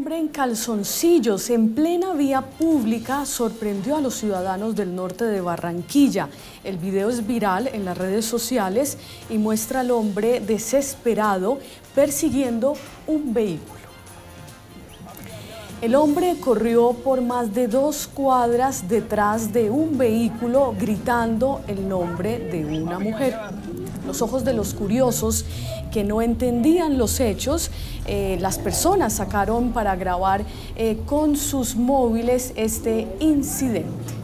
hombre en calzoncillos en plena vía pública sorprendió a los ciudadanos del norte de Barranquilla. El video es viral en las redes sociales y muestra al hombre desesperado persiguiendo un vehículo. El hombre corrió por más de dos cuadras detrás de un vehículo gritando el nombre de una mujer. Los ojos de los curiosos que no entendían los hechos, eh, las personas sacaron para grabar eh, con sus móviles este incidente.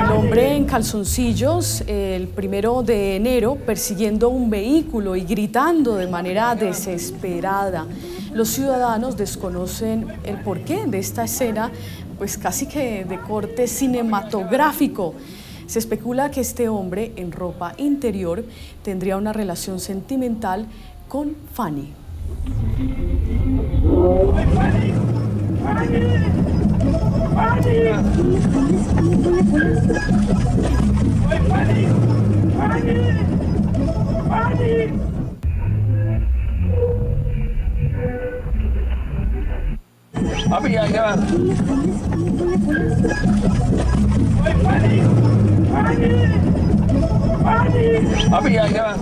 El hombre en calzoncillos el primero de enero persiguiendo un vehículo y gritando de manera desesperada. Los ciudadanos desconocen el porqué de esta escena, pues casi que de corte cinematográfico. Se especula que este hombre en ropa interior tendría una relación sentimental con Fanny. ابي يا جماعة ابي يا جماعة